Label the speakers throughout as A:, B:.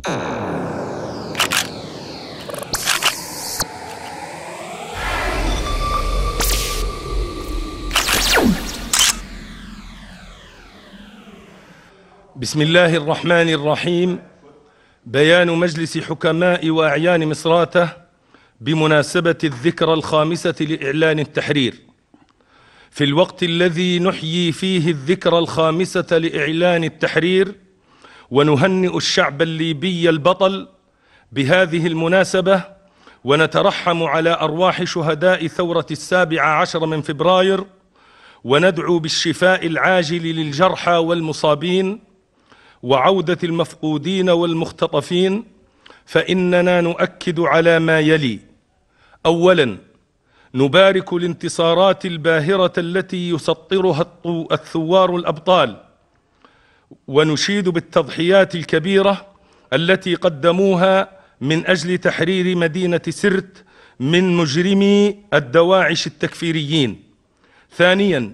A: بسم الله الرحمن الرحيم. بيان مجلس حكماء وأعيان مصراته بمناسبة الذكرى الخامسة لإعلان التحرير. في الوقت الذي نحيي فيه الذكرى الخامسة لإعلان التحرير ونهنئ الشعب الليبي البطل بهذه المناسبة ونترحم على أرواح شهداء ثورة السابع عشر من فبراير وندعو بالشفاء العاجل للجرحى والمصابين وعودة المفقودين والمختطفين فإننا نؤكد على ما يلي. اولا نبارك الانتصارات الباهرة التي يسطرها الثوار الأبطال. ونشيد بالتضحيات الكبيرة التي قدموها من أجل تحرير مدينة سرت من مجرمي الدواعش التكفيريين. ثانيا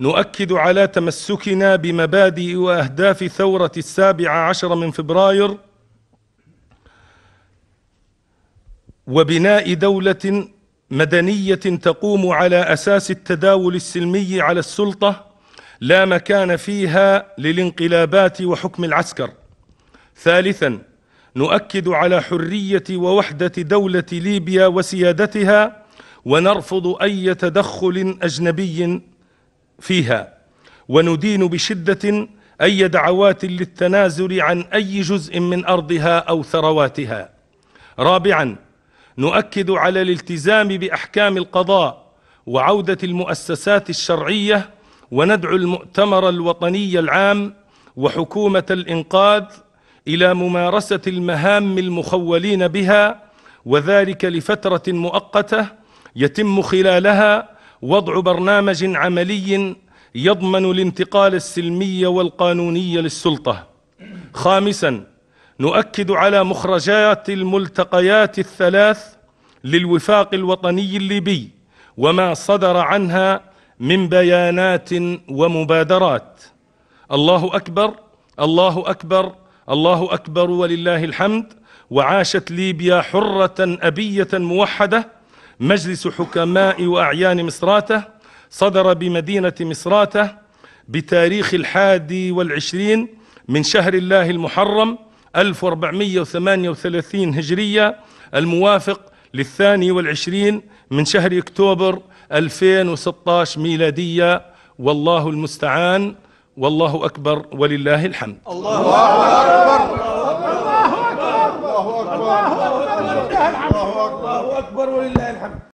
A: نؤكد على تمسكنا بمبادئ وأهداف ثوره السابع عشر من فبراير وبناء دولة مدنية تقوم على أساس التداول السلمي على السلطة لا مكان فيها للانقلابات وحكم العسكر. ثالثا نؤكد على حرية ووحدة دولة ليبيا وسيادتها ونرفض أي تدخل أجنبي فيها. وندين بشدة أي دعوات للتنازل عن أي جزء من أرضها أو ثرواتها. رابعا نؤكد على الالتزام بأحكام القضاء وعودة المؤسسات الشرعية وندعو المؤتمر الوطني العام وحكومة الإنقاذ إلى ممارسة المهام المخولين بها وذلك لفترة مؤقتة يتم خلالها وضع برنامج عملي يضمن الانتقال السلمي والقانوني للسلطة. خامسا نؤكد على مخرجات الملتقيات الثلاث للوفاق الوطني الليبي وما صدر عنها من بيانات ومبادرات. الله أكبر الله أكبر الله أكبر ولله الحمد. وعاشت ليبيا حرة أبية موحدة. مجلس حكماء وأعيان مصراته. صدر بمدينة مصراته بتاريخ الحادي والعشرين من شهر الله المحرم 1438 هجرية الموافق للثاني والعشرين من شهر أكتوبر 2016 ميلادية والله المستعان والله أكبر ولله الحمد.
B: الله أكبر. الله أكبر.
C: الله أكبر ولله الحمد.